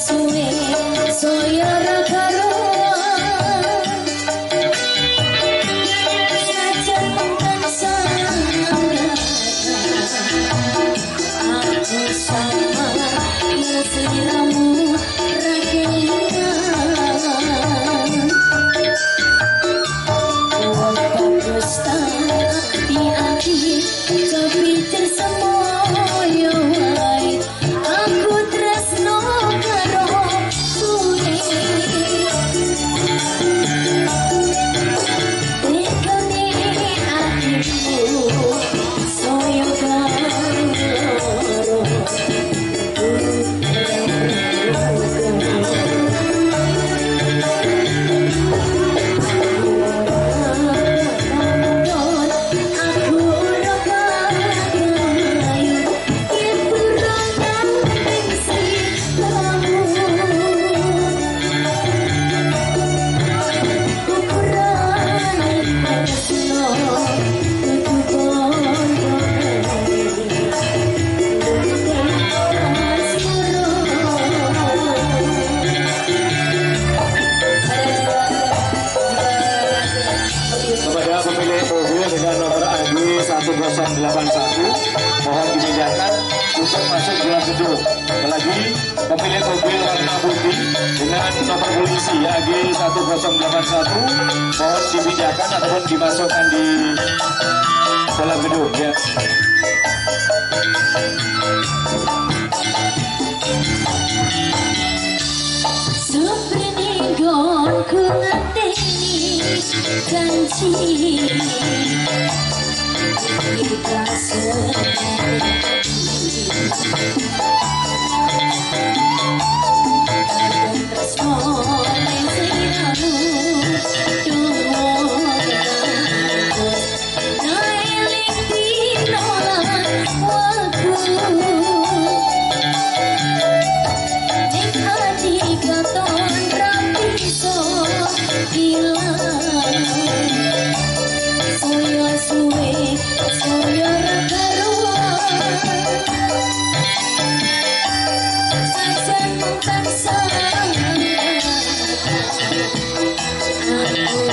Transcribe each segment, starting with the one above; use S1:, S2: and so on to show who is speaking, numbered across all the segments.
S1: ಹಸುವೆ ಸೋಯರ ಕರೋ
S2: 1081 mohon dimudahkan untuk masuk jalan gedung. Lagi pemilik mobil warna putih dengan nomor polisi AG 1081 mohon dimudahkan ataupun dimasukkan di dalam gedung ya.
S1: Supri gonku ngateni janji.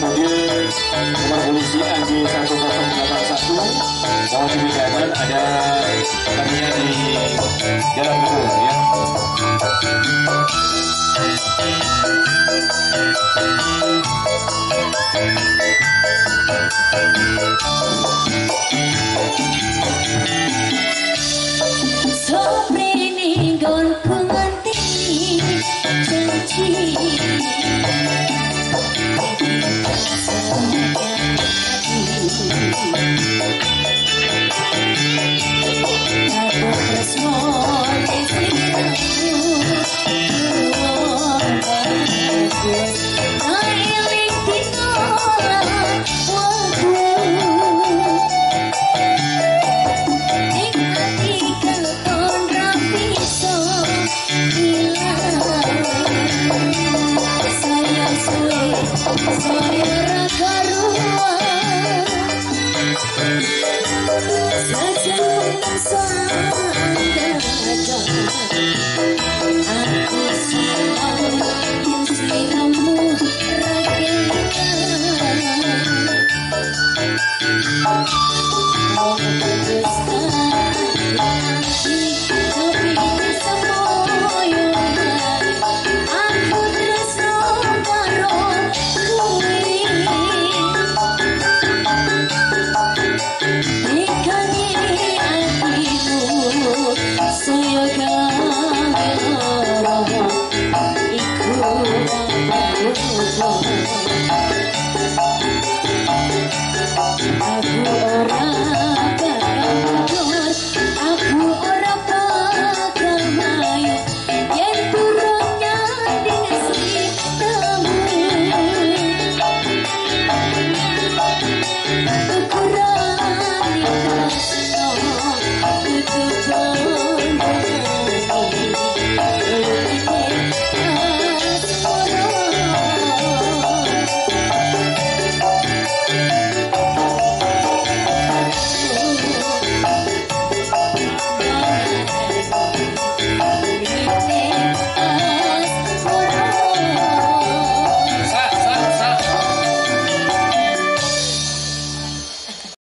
S2: mobil nomor polisi AJ 1081 mau dibedakan ada kaminya di jalan itu ya
S1: ini